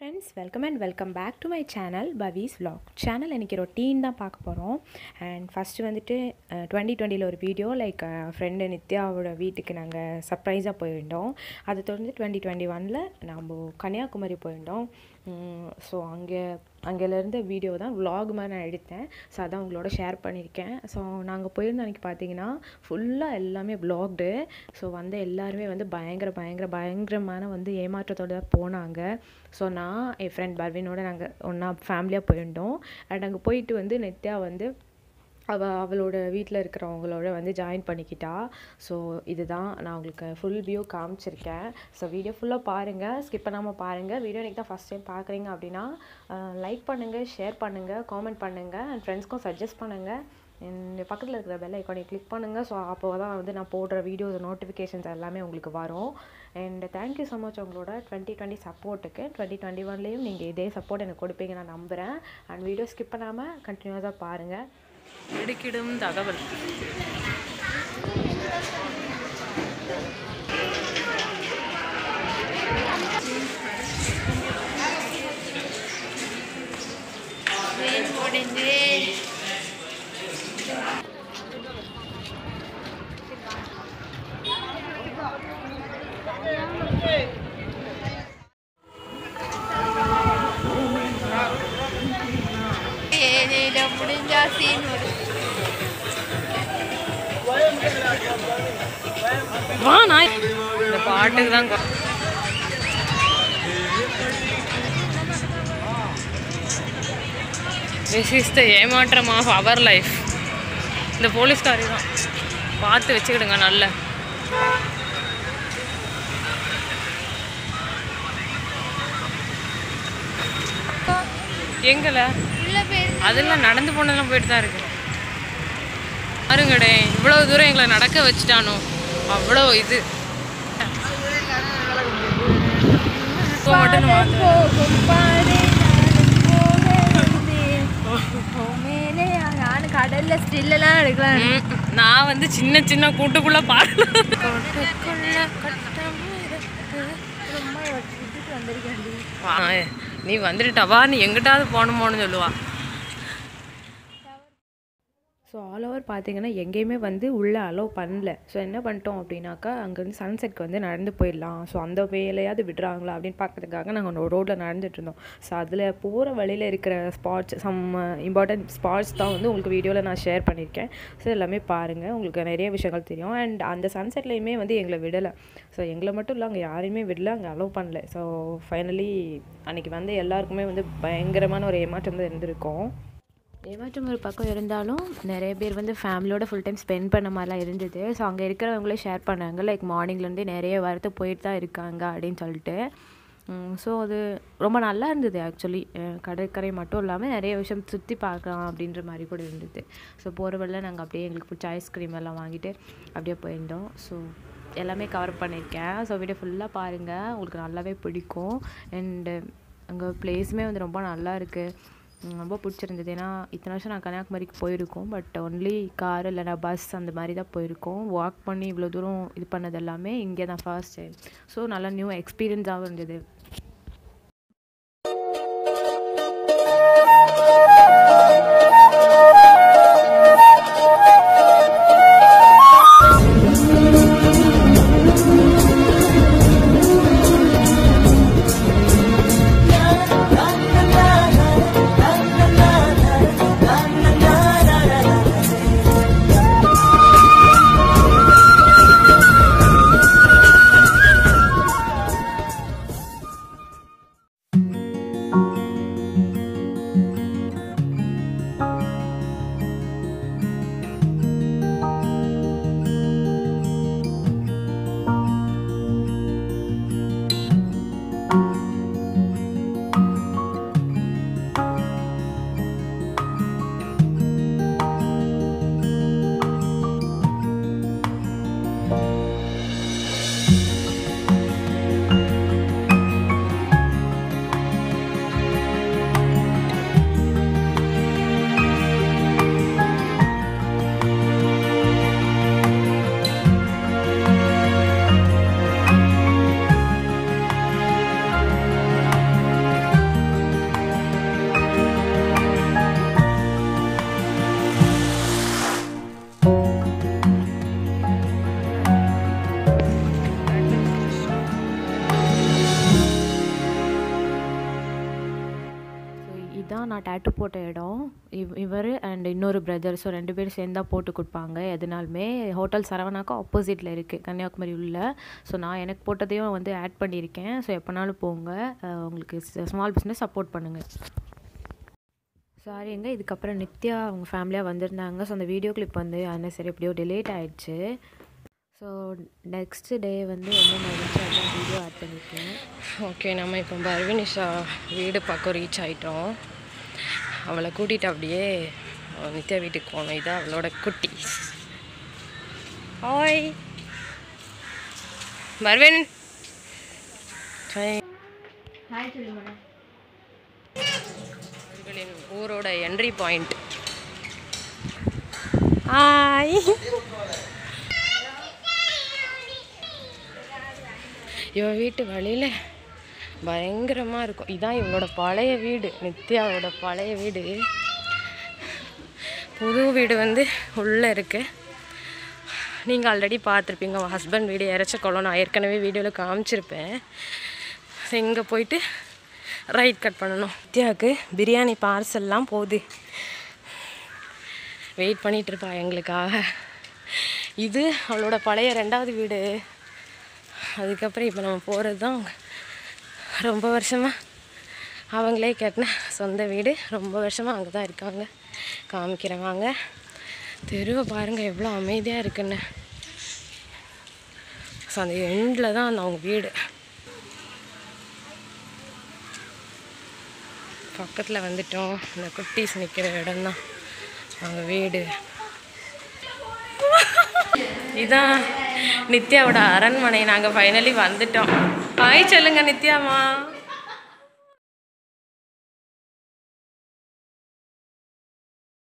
Friends welcome and welcome back to my channel Pavi's vlog. Channel இன்றைக்கி routine தான் பார்க்க போகிறோம் அண்ட் ஃபஸ்ட்டு வந்துட்டு uh, டுவெண்ட்டி டுவெண்ட்டியில் ஒரு வீடியோ லைக் ஃப்ரெண்டு நித்யாவோட வீட்டுக்கு நாங்கள் சர்ப்ரைஸாக போயிருந்தோம். அதை தொடர்ந்து டுவெண்ட்டி டுவெண்ட்டி ஒனில் நம்ம கன்னியாகுமரி போயிருந்தோம். ஸோ அங்கே அங்கேருந்து வீடியோ தான் விலாக் மாதிரி நான் எடுத்தேன். ஸோ அதான் உங்களோட ஷேர் பண்ணியிருக்கேன். ஸோ நாங்கள் போயிருந்த அன்றைக்கி பார்த்தீங்கன்னா ஃபுல்லாக எல்லாமே vlogged. ஸோ வந்து எல்லாருமே வந்து பயங்கர பயங்கர பயங்கரமான வந்து ஏமாற்றத்தோடு தான் போனாங்க. ஸோ நான் என் ஃப்ரெண்ட் பர்வினோட நாங்கள் ஒன்றா ஃபேமிலியாக போயிருந்தோம். அண்ட் அங்கே போயிட்டு வந்து நித்யா வந்து அவள் அவளோட வீட்டில் இருக்கிறவங்களோட வந்து ஜாயின் பண்ணிக்கிட்டா. ஸோ இதுதான் நான் உங்களுக்கு ஃபுல் வியூ காமிச்சிருக்கேன். ஸோ வீடியோ ஃபுல்லாக பாருங்கள் ஸ்கிப் பண்ணாமல் பாருங்கள் வீடியோ எனக்கு தான் ஃபஸ்ட் டைம் பார்க்குறீங்க அப்படின்னா லைக் பண்ணுங்கள் ஷேர் பண்ணுங்கள் காமெண்ட் பண்ணுங்கள் அண்ட் ஃப்ரெண்ட்ஸ்க்கும் சஜஸ்ட் பண்ணுங்கள் இந்த பக்கத்தில் இருக்கிற பெல் ஐக்கானை கிளிக் பண்ணுங்கள் ஸோ அப்போ தான் வந்து நான் போடுற வீடியோஸ் நோட்டிஃபிகேஷன்ஸ் எல்லாமே உங்களுக்கு வரும். And thank you so much உங்களோட டுவெண்ட்டி டுவெண்ட்டி சப்போர்ட்டுக்கு டுவெண்ட்டி டுவெண்ட்டி ஒன்லேயும் நீங்கள் இதே சப்போர்ட் எனக்கு கொடுப்பீங்க நான் நம்புகிறேன் அண்ட் வீடியோ ஸ்கிப் பண்ணாமல் கண்டினியூஸாக பாருங்கள் திடுக்கிடும் தகவல். ஏனில வா நாய். இந்த பாட்டுக்கு தான் This is the ஏமாற்றம் ஆஃப் அவர் லைஃப் இந்த போலீஸ்காரி தான் பார்த்து வச்சுக்கிடுங்க நல்ல. எங்கல? பேர் அதெல்லாம் நடந்து போனதெல்லாம் போயிட்டு தான் இருக்கு. பாருங்கடே இவ்வளோ தூரம் எங்களை நடக்க வச்சுட்டானோ? அவ்வளோ இது. கடல்ல ஸ்டில்லாம் எடுக்கலாம் நான் வந்து சின்ன சின்ன கூட்டுக்குள்ள பாடல. கொட்டுக்குள்ள கட்டம் இருக்கு. ரொம்ப இதுக்கு வந்திருக்கேன் நீ வந்துட்டா நீ எங்கிட்டாவது போகணுமோன்னு சொல்லுவா. ஸோ ஆல் ஓவர் பார்த்தீங்கன்னா எங்கேயுமே வந்து உள்ளே அலோவ் பண்ணல. ஸோ என்ன பண்ணிட்டோம் அப்படின்னாக்கா அங்கேருந்து சன்செட்க்கு வந்து நடந்து போயிடலாம். ஸோ அந்த வேலையாவது விடுறாங்களா அப்படின்னு பார்க்கறதுக்காக நாங்கள் ரோட்டில் நடந்துட்டு இருந்தோம். ஸோ அதில் போகிற வழியில் இருக்கிற ஸ்பாட்ஸ் சம் இம்பார்ட்டன்ட் ஸ்பாட்ஸ் தான் வந்து உங்களுக்கு வீடியோவில் நான் ஷேர் பண்ணியிருக்கேன். ஸோ எல்லாமே பாருங்கள் உங்களுக்கு நிறைய விஷயங்கள் தெரியும். அண்ட் அந்த சன்செட்லேயுமே வந்து எங்களை விடலை. ஸோ எங்களை மட்டும் இல்லை அங்கே யாரையுமே விடல. அங்கே அலோவ் பண்ணல. ஸோ ஃபைனலி அன்றைக்கி வந்து எல்லாருக்குமே வந்து பயங்கரமான ஒரு ஏமாற்றம் தான் இருந்திருக்கும். ஏமாற்றம் ஒரு பக்கம் இருந்தாலும் நிறைய பேர் வந்து ஃபேமிலியோட ஃபுல் டைம் ஸ்பெண்ட் பண்ண மாதிரிலாம் இருந்தது. ஸோ அங்கே இருக்கிறவங்களே ஷேர் பண்ணாங்க. லைக் மார்னிங்லேருந்தே நிறைய வரத்து போயிட்டு தான் இருக்காங்க அப்படின்னு சொல்லிட்டு. ஸோ அது ரொம்ப நல்லா இருந்தது ஆக்சுவலி கடற்கரை மட்டும் இல்லாமல் நிறைய விஷயம் சுற்றி பார்க்கலாம் அப்படின்ற மாதிரி கூட இருந்தது. ஸோ போகிற வழியில் நாங்கள் அப்படியே எங்களுக்கு பிடிச்ச ஐஸ்கிரீம் எல்லாம் வாங்கிட்டு அப்படியே போயிருந்தோம். ஸோ எல்லாமே கவர் பண்ணியிருக்கேன். ஸோ வீடியோ ஃபுல்லாக பாருங்கள் உங்களுக்கு நல்லாவே பிடிக்கும். அண்டு அங்கே பிளேஸுமே வந்து ரொம்ப நல்லா இருக்குது ரொம்ப பிடிச்சிருந்தது. ஏன்னா இத்தனை வருஷம் நான் கன்னியாகுமரிக்கு போயிருக்கோம். பட் ஒன்லி கார் இல்லைனா பஸ் அந்த மாதிரி தான் போயிருக்கோம். வாக் பண்ணி இவ்வளோ தூரம் இது பண்ணது எல்லாமே இங்கே தான் ஃபர்ஸ்ட் டைம் ஸோ நல்லா நியூ எக்ஸ்பீரியன்ஸாகவும் இருந்தது. இதுதான் நான் டேட்டு போட்ட இடம். இவ் இவர் அண்ட் இன்னொரு பிரதர் ஸோ ரெண்டு பேரும் சேர்ந்தா போட்டு கொடுப்பாங்க. எதுனாலுமே ஹோட்டல் சரவணாக்கா ஆப்போசிட்டில் இருக்குது கன்னியாகுமரி உள்ள. ஸோ நான் எனக்கு போட்டதையும் வந்து ஆட் பண்ணியிருக்கேன். ஸோ எப்போனாலும் போங்க. உங்களுக்கு ஸ்மால் பிஸ்னஸ் சப்போர்ட் பண்ணுங்கள் சாரிங்க இதுக்கப்புறம் நித்யா அவங்க ஃபேமிலியாக வந்திருந்தாங்க. ஸோ அந்த வீடியோ கிளிப் வந்து அந்த சரி எப்படியோ டிலேட் ஆகிடுச்சு ஸோ நெக்ஸ்ட் டே வந்து என்ன நடந்துச்சு அதான் வீடியோ ஆட் பண்ணியிருக்கேன். ஓகே நம்ம இப்போ பர்வினிஷா வீடு பக்கம் ரீச் ஆகிட்டோம் அவளை கூட்டிகிட்டு அப்படியே நித்யா வீட்டுக்கு போனோம் இதான் அவளோட குட்டி. ஹாய் இவர்களின் ஊரோட என்ட்ரி பாயிண்ட் ஹாய் இவ வீட்டு வழியில் பயங்கரமாக இருக்கும். இதான் இவளோட பழைய வீடு. நித்யாவோட பழைய வீடு. புது வீடு வந்து உள்ளே இருக்குது நீங்கள் ஆல்ரெடி பார்த்துருப்பீங்க. உங்கள் ஹஸ்பண்ட் வீடு இறச்ச குளம். நான் ஏற்கனவே வீடியோவில் காமிச்சிருப்பேன். இங்கே போயிட்டு ரைட் கட் பண்ணணும். நித்யாவுக்கு பிரியாணி பார்சல்லாம் போகுது. வெயிட் பண்ணிகிட்ருப்பா எங்களுக்காக. இது அவளோட பழைய ரெண்டாவது வீடு. அதுக்கப்புறம் இப்போ நம்ம போகிறது தான் ரொம்ப வருஷமாக அவங்களே கட்டின சொந்த வீடு ரொம்ப வருஷமாக அங்கே தான் இருக்காங்க. காமிக்கிறவாங்க. தெருவை பாருங்கள் எவ்வளோ அமைதியாக இருக்குன்னு. ஸோ அந்த எண்டில் தான் அந்த அவங்க வீடு. பக்கத்தில் வந்துட்டோம். இந்த குட்டீஸ் நிற்கிற இடம் தான் அவங்க வீடு. இதுதான் நித்யாவோட அரண்மனை. நாங்கள் ஃபைனலி வந்துட்டோம். ஹாய் சொல்லுங்க நித்யாமா.